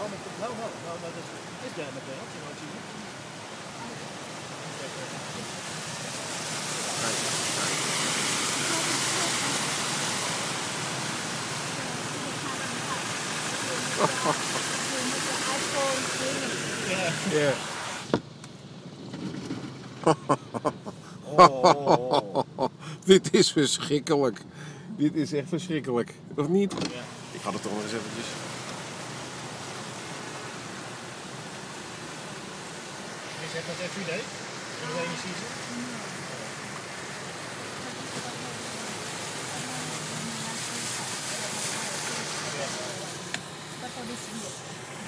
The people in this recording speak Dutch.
No, met, no, no, no, no, dat is daar met nou zie je. Ja. Oh. Dit is verschrikkelijk. Dit is echt verschrikkelijk. Of niet? Ja. Ik had het toch nog eens eventjes. Is that not every day? In rainy season? Yeah. But for this year.